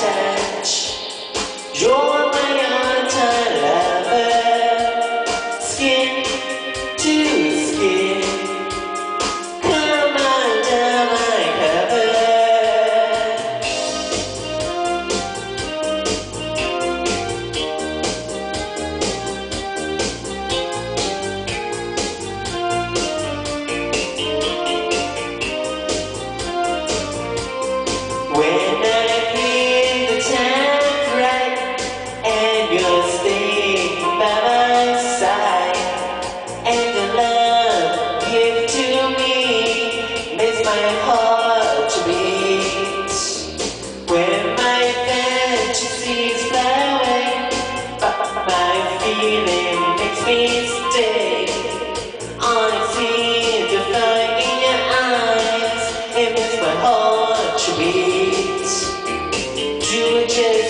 touch. Your my heart to beat When my fantasies fly away my feeling makes me stay. All I see the fire in your eyes. It makes my heart to beat Do it just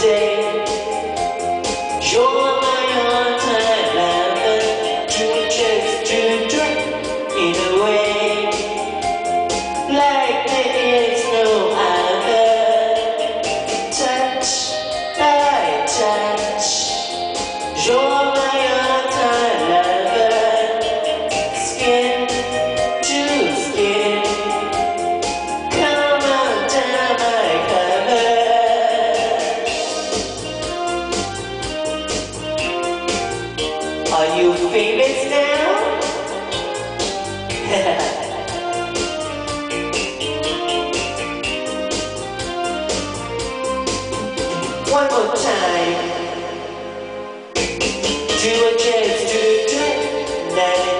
day. Yeah.